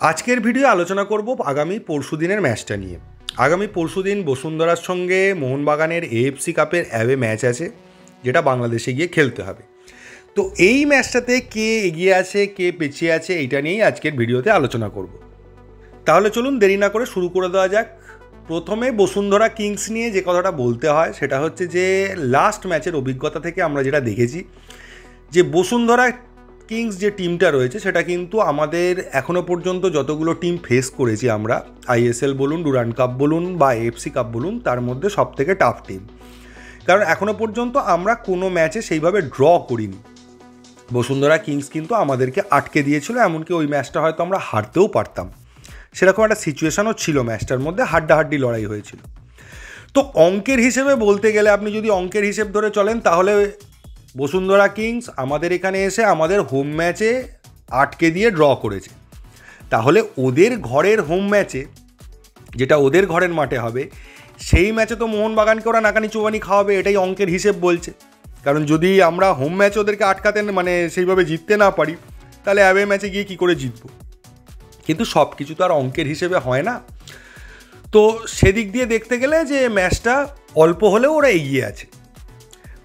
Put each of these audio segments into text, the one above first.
আজকের ভিডিও আলোচনা করব আগামী পরশু দিনের ম্যাচটা নিয়ে। আগামী পরশু দিন বসুন্ধরার সঙ্গে মোহনবাগানের এএফসি কাপের অ্যাওয়ে ম্যাচ আছে, যেটা বাংলাদেশে গিয়ে খেলতে হবে। তো এই ম্যাচটাতে কে এগিয়ে আছে, কে পিছিয়ে আছে, এইটা নিয়েই আজকের ভিডিওতে আলোচনা করব। তাহলে চলুন দেরি না করে শুরু করে দেওয়া যাক। প্রথমে বসুন্ধরা কিংস নিয়ে যে কথাটা বলতে হয়, সেটা হচ্ছে যে লাস্ট ম্যাচের অভিজ্ঞতা থেকে আমরা যেটা দেখেছি, যে বসুন্ধরা কিংস যে টিমটা রয়েছে, সেটা কিন্তু আমাদের এখনও পর্যন্ত যতগুলো টিম ফেস করেছি আমরা আইএসএল বলুন ডুরান কাপ বলুন বা এফসি কাপ বলুন, তার মধ্যে সব থেকে টাফ টিম কারণ এখনও পর্যন্ত আমরা কোনো ম্যাচে সেইভাবে ড্র করিনি। বসুন্ধরা কিংস কিন্তু আমাদেরকে আটকে দিয়েছিল, এমনকি ওই ম্যাচটা হয়তো আমরা হারতেও পারতাম। সেরকম একটা সিচুয়েশনও ছিল ম্যাচটার মধ্যে, হাড্ডাহাড্ডি লড়াই হয়েছিল। তো অঙ্কের হিসেবে বলতে গেলে আপনি যদি অঙ্কের হিসেব ধরে চলেন, তাহলে বসুন্ধরা কিংস আমাদের এখানে এসে আমাদের হোম ম্যাচে আটকে দিয়ে ড্র করেছে। তাহলে ওদের ঘরের হোম ম্যাচে যেটা ওদের ঘরের মাঠে হবে, সেই ম্যাচে তো মোহনবাগানকে ওরা নাকানি চুবানি খাওয়াবে, এটাই অঙ্কের হিসেব বলছে। কারণ যদি আমরা হোম ম্যাচে ওদেরকে আটকাতে মানে সেইভাবে জিততে না পারি, তাহলে অ্যাওয়ে ম্যাচে গিয়ে কী করে জিতবো? কিন্তু সব কিছু তো আর অঙ্কের হিসেবে হয় না। তো সেদিক দিয়ে দেখতে গেলে যে ম্যাচটা অল্প হলেও ওরা এগিয়ে আছে।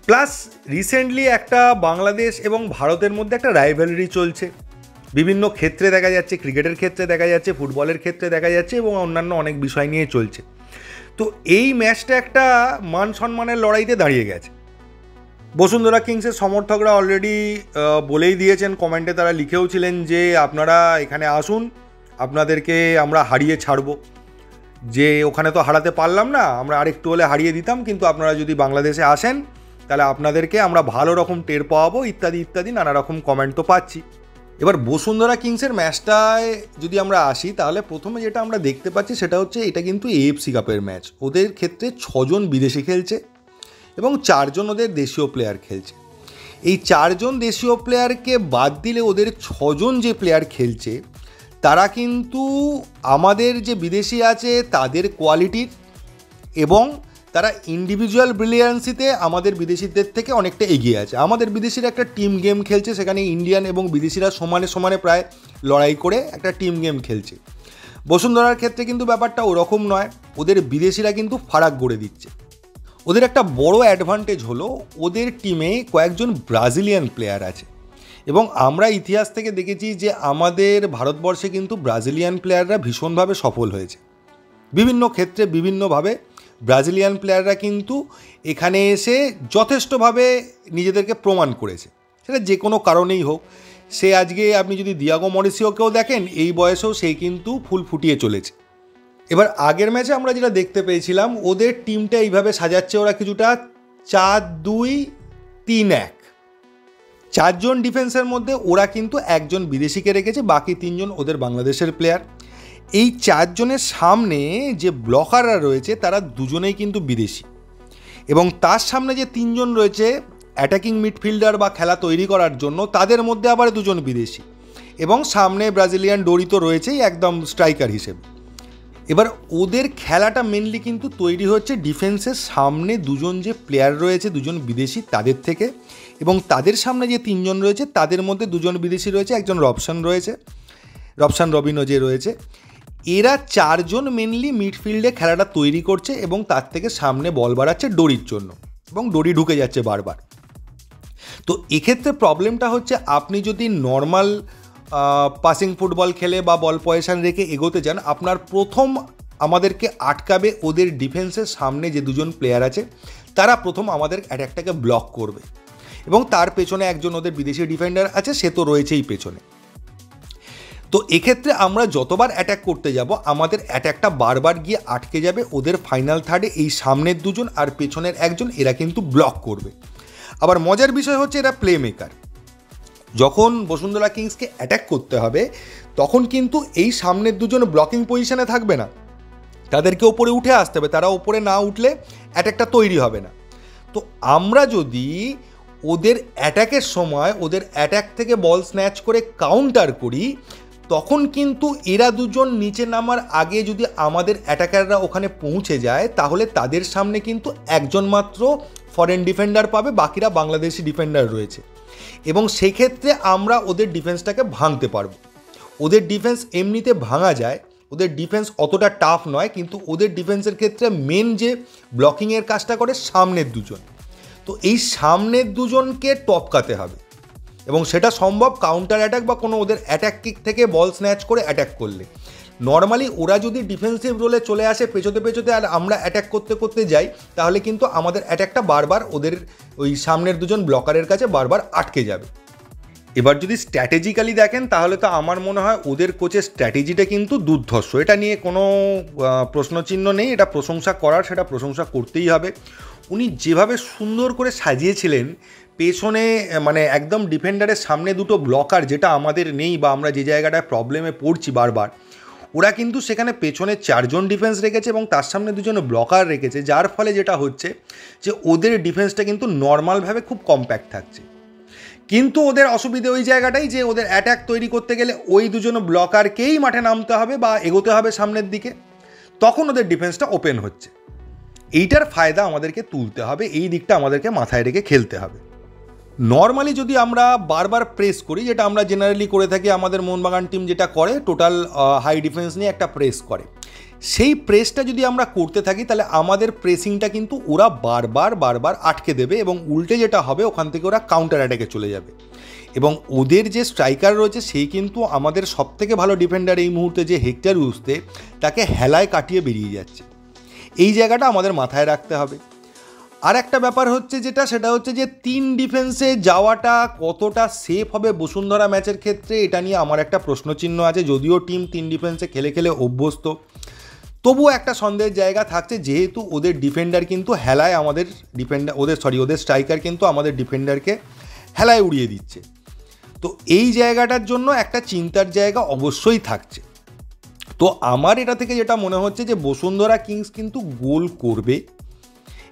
প্লাস রিসেন্টলি একটা বাংলাদেশ এবং ভারতের মধ্যে একটা রাইভেলরি চলছে। বিভিন্ন ক্ষেত্রে দেখা যাচ্ছে, ক্রিকেটের ক্ষেত্রে দেখা যাচ্ছে, ফুটবলের ক্ষেত্রে দেখা যাচ্ছে এবং অন্যান্য অনেক বিষয় নিয়ে চলছে। তো এই ম্যাচটা একটা মান সম্মানের লড়াইতে দাঁড়িয়ে গেছে। বসুন্ধরা কিংসের সমর্থকরা অলরেডি বলেই দিয়েছেন কমেন্টে তারা লিখেও ছিলেন যে, আপনারা এখানে আসুন, আপনাদেরকে আমরা হারিয়ে ছাড়ব। যে ওখানে তো হারাতে পারলাম না, আমরা আরেকটু হলে হারিয়ে দিতাম, কিন্তু আপনারা যদি বাংলাদেশে আসেন তাহলে আপনাদেরকে আমরা ভালো রকম টের পাওয়াবো, ইত্যাদি ইত্যাদি, নানা রকম কমেন্ট তো পাচ্ছি। এবার বসুন্ধরা কিংসের ম্যাচটায় যদি আমরা আসি, তাহলে প্রথমে যেটা আমরা দেখতে পাচ্ছি সেটা হচ্ছে এটা কিন্তু এএফসি কাপের ম্যাচ ওদের ক্ষেত্রে ছজন বিদেশি খেলছে এবং চারজন ওদের দেশীয় প্লেয়ার খেলছে। এই চারজন দেশীয় প্লেয়ারকে বাদ দিলে ওদের ছজন যে প্লেয়ার খেলছে, তারা কিন্তু আমাদের যে বিদেশি আছে, তাদের কোয়ালিটির এবং তারা ইন্ডিভিজুয়াল ব্রিলিয়ান্সিতে আমাদের বিদেশিদের থেকে অনেকটা এগিয়ে আছে। আমাদের বিদেশিরা একটা টিম গেম খেলছে, সেখানে ইন্ডিয়ান এবং বিদেশিরা সমানে সমানে প্রায় লড়াই করে একটা টিম গেম খেলছে। বসুন্ধরার ক্ষেত্রে কিন্তু ব্যাপারটা ওরকম নয়, ওদের বিদেশিরা কিন্তু ফারাক গড়ে দিচ্ছে। ওদের একটা বড় অ্যাডভান্টেজ হলো, ওদের টিমে কয়েকজন ব্রাজিলিয়ান প্লেয়ার আছে। এবং আমরা ইতিহাস থেকে দেখেছি যে আমাদের ভারতবর্ষে কিন্তু ব্রাজিলিয়ান প্লেয়াররা ভীষণভাবে সফল হয়েছে। বিভিন্ন ক্ষেত্রে বিভিন্নভাবে ব্রাজিলিয়ান প্লেয়াররা কিন্তু এখানে এসে যথেষ্টভাবে নিজেদেরকে প্রমাণ করেছে। সেটা যে কোনো কারণেই হোক। সে আজকে আপনি যদি দিয়াগো মরিসিওকেও দেখেন, এই বয়সেও সেই কিন্তু ফুল ফুটিয়ে চলেছে। এবার আগের ম্যাচে আমরা যেটা দেখতে পেয়েছিলাম, ওদের টিমটা এইভাবে সাজাচ্ছে, ওরা কিছুটা চার দুই তিন এক। চারজন ডিফেন্সের মধ্যে ওরা কিন্তু একজন বিদেশিকে রেখেছে, বাকি তিনজন ওদের বাংলাদেশের প্লেয়ার এই চারজনের সামনে যে ব্লকাররা রয়েছে, তারা দুজনেই কিন্তু বিদেশি। এবং তার সামনে যে তিনজন রয়েছে অ্যাটাকিং মিডফিল্ডার বা খেলা তৈরি করার জন্য, তাদের মধ্যে আবার দুজন বিদেশি। এবং সামনে ব্রাজিলিয়ান ডোরি তো রয়েছেই একদম স্ট্রাইকার হিসেবে। এবার ওদের খেলাটা মেনলি কিন্তু তৈরি হচ্ছে ডিফেন্সের সামনে দুজন যে প্লেয়ার রয়েছে, দুজন বিদেশি তাদের থেকে। এবং তাদের সামনে যে তিনজন রয়েছে, তাদের মধ্যে দুজন বিদেশি রয়েছে, একজন রবসান রয়েছে। রবসান রবিনো যে রয়েছে। এরা চারজন মেনলি মিডফিল্ডে খেলাটা তৈরি করছে এবং তার থেকে সামনে বল বাড়াচ্ছে ডোরির জন্য এবং ডোরি ঢুকে যাচ্ছে বারবার। তো এক্ষেত্রে প্রবলেমটা হচ্ছে আপনি যদি নর্মাল পাসিং ফুটবল খেলে বা বল পয়সান রেখে এগোতে যান, আপনার প্রথম আমাদেরকে আটকাবে ওদের ডিফেন্সের সামনে যে দুজন প্লেয়ার আছে, তারা প্রথম আমাদের অ্যাট্যাকটাকে ব্লক করবে। এবং তার পেছনে একজন ওদের বিদেশি ডিফেন্ডার আছে, সে তো রয়েছেই পেছনে। তো এক্ষেত্রে আমরা যতবার অ্যাট্যাক করতে যাব, আমাদের অ্যাট্যাকটা বারবার গিয়ে আটকে যাবে, ওদের ফাইনাল থার্ডে এই সামনের দুজন আর পেছনের একজন, এরা কিন্তু ব্লক করবে। আবার মজার বিষয় হচ্ছে এরা প্লে মেকার যখন বসুন্ধরা কিংসকে অ্যাট্যাক করতে হবে, তখন কিন্তু এই সামনের দুজন ব্লকিং পজিশনে থাকবে না। তাদেরকে ওপরে উঠে আসতে হবে, তারা ওপরে না উঠলে অ্যাট্যাকটা তৈরি হবে না। তো আমরা যদি ওদের অ্যাট্যাকের সময়, ওদের অ্যাট্যাক থেকে বল স্ন্যাচ করে কাউন্টার করি তখন কিন্তু এরা দুজন নিচে নামার আগে যদি আমাদের অ্যাটাকাররা ওখানে পৌঁছে যায়, তাহলে তাদের সামনে কিন্তু একজন মাত্র ফরেন ডিফেন্ডার পাবে, বাকিরা বাংলাদেশি ডিফেন্ডার রয়েছে। এবং সেক্ষেত্রে আমরা ওদের ডিফেন্সটাকে ভাঙতে পারব। ওদের ডিফেন্স এমনিতে ভাঙা যায়, ওদের ডিফেন্স অতটা টাফ নয়, কিন্তু ওদের ডিফেন্সের ক্ষেত্রে মেন যে ব্লকিংয়ের কাজটা করে সামনের দুজন। তো এই সামনের দুজনকে টপকাতে হবে। এবং সেটা সম্ভব কাউন্টার অ্যাটাক বা কোনো ওদের অ্যাটাক কিক থেকে বল স্ন্যাচ করে অ্যাটাক করলে। নর্মালি ওরা যদি ডিফেন্সিভ রোলে চলে আসে পেছোতে পেছোতে আর আমরা অ্যাটাক করতে করতে যাই, তাহলে কিন্তু আমাদের অ্যাটাকটা বারবার ওদের ওই সামনের দুজন ব্লকারের কাছে বারবার আটকে যাবে। এবার যদি স্ট্র্যাটেজিক্যালি দেখেন, তাহলে তো আমার মনে হয় ওদের কোচের স্ট্র্যাটেজিটা কিন্তু দুর্ধর্ষ। এটা নিয়ে কোনো প্রশ্নচিহ্ন নেই, এটা প্রশংসা করার, সেটা প্রশংসা করতেই হবে। উনি যেভাবে সুন্দর করে সাজিয়েছিলেন, পেছনে মানে একদম ডিফেন্ডারের সামনে দুটো ব্লকার যেটা আমাদের নেই বা আমরা যে জায়গাটায় প্রবলেমে পড়ছি বারবার, ওরা কিন্তু সেখানে পেছনে চারজন ডিফেন্স রেখেছে এবং তার সামনে দুজন ব্লকার রেখেছে, যার ফলে যেটা হচ্ছে যে ওদের ডিফেন্সটা কিন্তু নর্মালভাবে খুব কম্প্যাক্ট থাকছে। কিন্তু ওদের অসুবিধে ওই জায়গাটাই যে ওদের অ্যাট্যাক তৈরি করতে গেলে ওই দুজন ব্লকারকেই মাঠে নামতে হবে বা এগোতে হবে সামনের দিকে। তখন ওদের ডিফেন্সটা ওপেন হচ্ছে। এইটার ফায়দা আমাদেরকে তুলতে হবে, এই দিকটা আমাদেরকে মাথায় রেখে খেলতে হবে। নর্মালি যদি আমরা বারবার প্রেস করি, যেটা আমরা জেনারেলি করে থাকি, আমাদের মোহনবাগান টিম যেটা করে টোটাল হাই ডিফেন্স নিয়ে একটা প্রেস করে। সেই প্রেসটা যদি আমরা করতে থাকি, তাহলে আমাদের প্রেসিংটা কিন্তু ওরা বারবার বারবার আটকে দেবে এবং উল্টে যেটা হবে, ওখান থেকে ওরা কাউন্টার অ্যাটাকে চলে যাবে। এবং ওদের যে স্ট্রাইকার রয়েছে, সেই কিন্তু আমাদের সবথেকে ভালো ডিফেন্ডার এই মুহূর্তে যে হেক্টার উসতে তাকে হেলায় কাটিয়ে বেরিয়ে যাচ্ছে। এই জায়গাটা আমাদের মাথায় রাখতে হবে। আর একটা ব্যাপার হচ্ছে যেটা, সেটা হচ্ছে যে তিন ডিফেন্সে যাওয়াটা কতটা সেফ হবে বসুন্ধরা ম্যাচের ক্ষেত্রে, এটা নিয়ে আমার একটা প্রশ্নচিহ্ন আছে, যদিও টিম তিন ডিফেন্সে খেলে খেলে অভ্যস্ত। তবুও একটা সন্দেহের জায়গা থাকছে, যেহেতু ওদের ডিফেন্ডার কিন্তু হেলায় আমাদের ডিফেন্ডার ওদের সরি ওদের স্ট্রাইকার কিন্তু আমাদের ডিফেন্ডারকে হেলায় উড়িয়ে দিচ্ছে। তো এই জায়গাটার জন্য একটা চিন্তার জায়গা অবশ্যই থাকছে। তো আমার এটা থেকে যেটা মনে হচ্ছে যে বসুন্ধরা কিংস কিন্তু গোল করবে।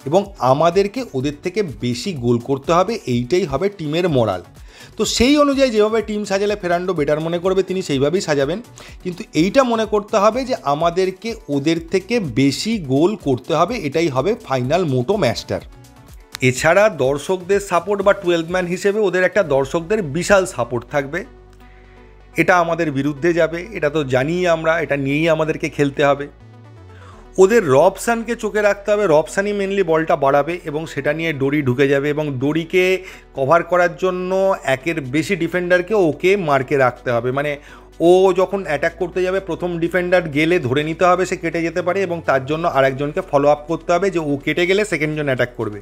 এবং আমাদেরকে ওদের থেকে বেশি গোল করতে হবে, এইটাই হবে টিমের মোরাল। তো সেই অনুযায়ী যেভাবে টিম সাজালে ফেরান্ডো বেটার মনে করবে, তিনি সেইভাবেই সাজাবেন। কিন্তু এইটা মনে করতে হবে যে আমাদেরকে ওদের থেকে বেশি গোল করতে হবে, এটাই হবে ফাইনাল মোটো ম্যাচটার। এছাড়া দর্শকদের সাপোর্ট বা টুয়েলভ ম্যান হিসেবে ওদের একটা দর্শকদের বিশাল সাপোর্ট থাকবে। এটা আমাদের বিরুদ্ধে যাবে, এটা তো জানি আমরা, এটা নিয়েই আমাদেরকে খেলতে হবে। ওদের রবসানকে চোখে রাখতে হবে। রবসানই মেনলি বলটা বাড়াবে এবং সেটা নিয়ে ডোরি ঢুকে যাবে এবং ডোরিকে কভার করার জন্য একের বেশি ডিফেন্ডারকে ওকে মার্কে রাখতে হবে। মানে ও যখন অ্যাটাক করতে যাবে, প্রথম ডিফেন্ডার গেলে ধরে নিতে হবে সে কেটে যেতে পারে এবং তার জন্য আরেকজনকে ফলো আপ করতে হবে যে ও কেটে গেলে সেকেন্ডজন অ্যাটাক করবে।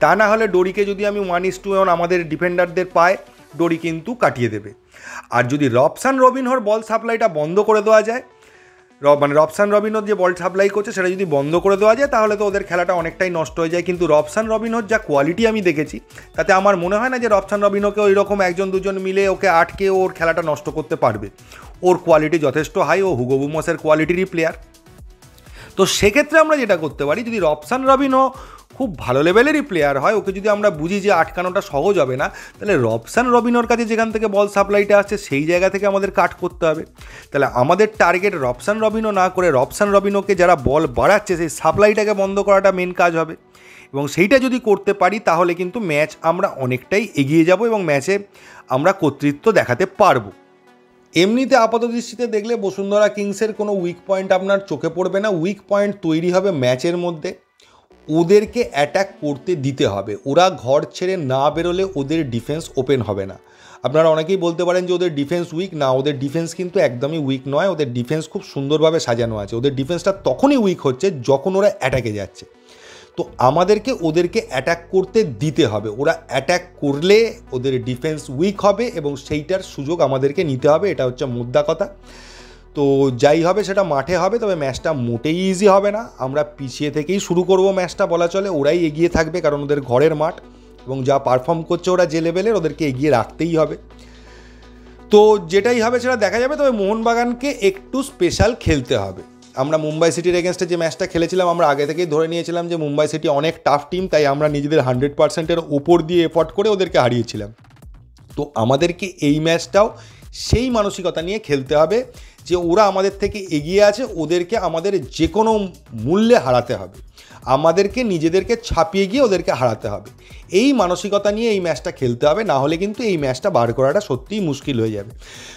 তা না হলে ডোরিকে যদি আমি ওয়ান ইস টু ওয়ান আমাদের ডিফেন্ডারদের পায়, ডোরি কিন্তু কাটিয়ে দেবে। আর যদি রবসান রবিনহর বল সাপ্লাইটা বন্ধ করে দেওয়া যায় মানে রবসান রবিনোর যে বল সাপ্লাই করছে, সেটা যদি বন্ধ করে দেওয়া যায়, তাহলে তো ওদের খেলাটা অনেকটাই নষ্ট হয়ে যায়। কিন্তু রবসান রবিনোর যা কোয়ালিটি আমি দেখেছি, তাতে আমার মনে হয় না যে রবসান রবিনোকে ওই রকম একজন দুজন মিলে ওকে আটকে ওর খেলাটা নষ্ট করতে পারবে। ওর কোয়ালিটি যথেষ্ট হাই ও হুগো বুমসের কোয়ালিটিরই প্লেয়ার তো সেক্ষেত্রে আমরা যেটা করতে পারি, যদি রবসান রবিনও খুব ভালো লেভেলেরই প্লেয়ার হয়। ওকে যদি আমরা বুঝি যে আটকানোটা সহজ হবে না, তাহলে রবসান রবিনোর কাছে যেখান থেকে বল সাপ্লাইটা আসছে, সেই জায়গা থেকে আমাদের কাট করতে হবে। তাহলে আমাদের টার্গেট রবসান রবিনো না করে রবসান রবিনোকে যারা বল বাড়াচ্ছে, সেই সাপ্লাইটাকে বন্ধ করাটা মেন কাজ হবে। এবং সেইটা যদি করতে পারি, তাহলে কিন্তু ম্যাচ আমরা অনেকটাই এগিয়ে যাব এবং ম্যাচে আমরা কর্তৃত্ব দেখাতে পারব। এমনিতে আপাত দৃষ্টিতে দেখলে বসুন্ধরা কিংসের কোনো উইক পয়েন্ট আপনার চোখে পড়বে না। উইক পয়েন্ট তৈরি হবে ম্যাচের মধ্যে। ওদেরকে অ্যাট্যাক করতে দিতে হবে। ওরা ঘর ছেড়ে না বেরোলে ওদের ডিফেন্স ওপেন হবে না। আপনারা অনেকেই বলতে পারেন যে ওদের ডিফেন্স উইক না, ওদের ডিফেন্স কিন্তু একদমই উইক নয়। ওদের ডিফেন্স খুব সুন্দরভাবে সাজানো আছে। ওদের ডিফেন্সটা তখনই উইক হচ্ছে যখন ওরা অ্যাটাকে যাচ্ছে। তো আমাদেরকে ওদেরকে অ্যাটাক করতে দিতে হবে। ওরা অ্যাটাক করলে ওদের ডিফেন্স উইক হবে এবং সেইটার সুযোগ আমাদেরকে নিতে হবে। এটা হচ্ছে মুদ্রা কথা। তো যাই হবে, সেটা মাঠে হবে, তবে ম্যাচটা মোটেই ইজি হবে না। আমরা পিছিয়ে থেকেই শুরু করব ম্যাচটা বলা চলে, ওরাই এগিয়ে থাকবে, কারণ ওদের ঘরের মাঠ এবং যা পারফর্ম করছে ওরা যে লেভেলের ওদেরকে এগিয়ে রাখতেই হবে। তো যেটাই হবে, সেটা দেখা যাবে, তবে মোহনবাগানকে একটু স্পেশাল খেলতে হবে। আমরা মুম্বাই সিটির এগেনস্টে যে ম্যাচটা খেলেছিলাম, আমরা আগে থেকেই ধরে নিয়েছিলাম যে মুম্বাই সিটি অনেক টাফ টিম তাই আমরা নিজেদের হান্ড্রেড পার্সেন্টের ওপর দিয়ে এফর্ট করে ওদেরকে হারিয়েছিলাম। তো আমাদেরকে এই ম্যাচটাও সেই মানসিকতা নিয়ে খেলতে হবে। যে ওরা আমাদের থেকে এগিয়ে আছে, ওদেরকে আমাদের যে কোনো মূল্যে হারাতে হবে। আমাদেরকে নিজেদেরকে ছাপিয়ে গিয়ে ওদেরকে হারাতে হবে। এই মানসিকতা নিয়ে এই ম্যাচটা খেলতে হবে, না হলে কিন্তু এই ম্যাচটা বার করাটা সত্যিই মুশকিল হয়ে যাবে।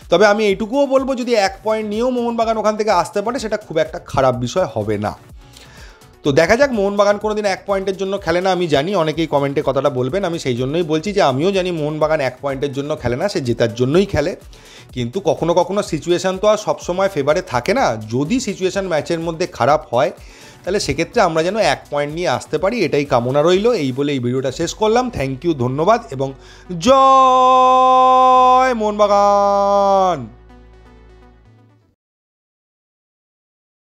তবে আমি এইটুকুও বলব, যদি এক পয়েন্ট নিয়েও মোহনবাগান ওখান থেকে আসতে পারে, সেটা খুব একটা খারাপ বিষয় হবে না। তো দেখা যাক, মোহনবাগান কোনো দিন এক পয়েন্টের জন্য খেলে না, আমি জানি, অনেকেই কমেন্টে কথাটা বলবেন, আমি সেই জন্যই বলছি যে আমিও জানি মোহনবাগান এক পয়েন্টের জন্য খেলে না, সে জেতার জন্যই খেলে। কিন্তু কখনো কখনো সিচুয়েশান তো আর সবসময় ফেভারে থাকে না। যদি সিচুয়েশান ম্যাচের মধ্যে খারাপ হয়, তাহলে সেক্ষেত্রে আমরা যেন এক পয়েন্ট নিয়ে আসতে পারি, এটাই কামনা রইল। এই বলে এই ভিডিওটা শেষ করলাম। থ্যাংক ইউ ধন্যবাদ এবং জয় মোহনবাগান!